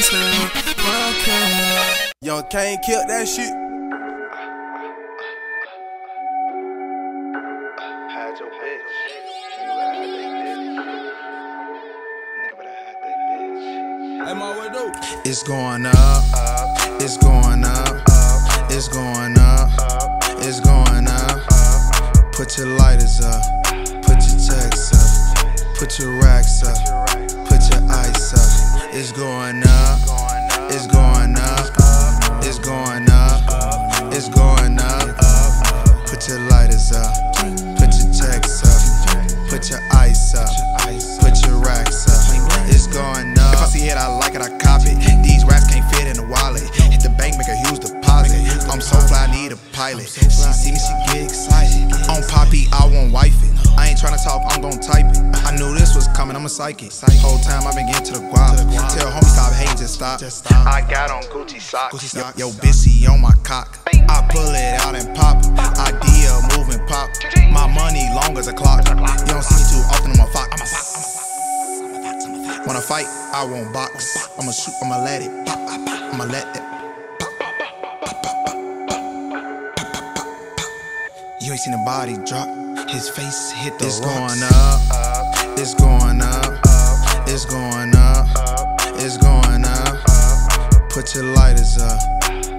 myself. Okay. Young Kane killed that shit. Had your bitch. Nigga better had that bitch. Nigga better had that bitch. Hey, my way though. It's going up, it's going up, it's going up, it's going up. Put your lighters up, put your checks up, put your racks up, put your ice up. It's going up, see it, I like it, I cop it. These racks can't fit in the wallet. Hit the bank, make a huge deposit. I'm so fly, I need a pilot. She see me, she get excited. On Poppy, I won't wife it. I ain't tryna talk, I'm gon' type it. I knew this was coming, I'm a psychic. Whole time I've been getting to the guap. Tell homie stop hating, just stop. I got on Gucci socks. Yo, yo bitch, she on my cock. I pull it out and pop. Idea, move and pop. Wanna fight? I won't box. I'ma shoot, I'ma let it pop. pop, pop. I'ma let it. You ain't seen the body drop. His face hit the It's going up. It's going up. It's going up. It's going up. Put your lighters up.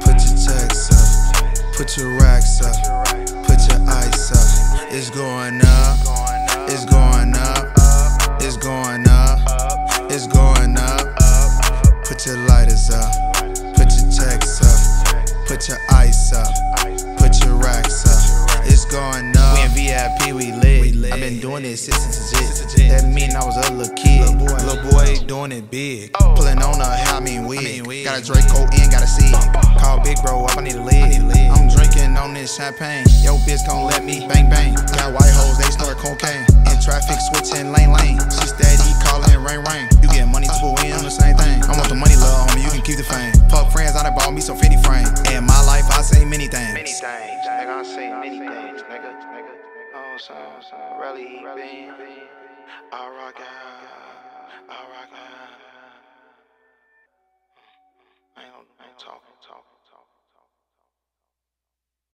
Put your checks up. Put your racks up. Put your ice up. It's going up. It's going up. Put your ice up. Put your racks up. It's going up. We in VIP, we lit. I've been doing this since it's legit. That mean I was a little kid. Little boy doing it big. Oh. Pulling on a hair, I mean wig. Got a Draco in, got a seed. Call big bro up, I need a lid. I'm drinking on this champagne. Yo, bitch gon' let me bang bang. Got white hoes, they snort cocaine. In traffic, switching lane lane. She steady calling rain rain. You get money, people win, I'm the same thing. I want the money, love, homie, you can keep the fame. Fuck friends, I done bought me some 50 frame. In my life, I say many things. Many things, nigga, I seen many things, nigga, nigga. I rock out, I rock out. I ain't talking, talking.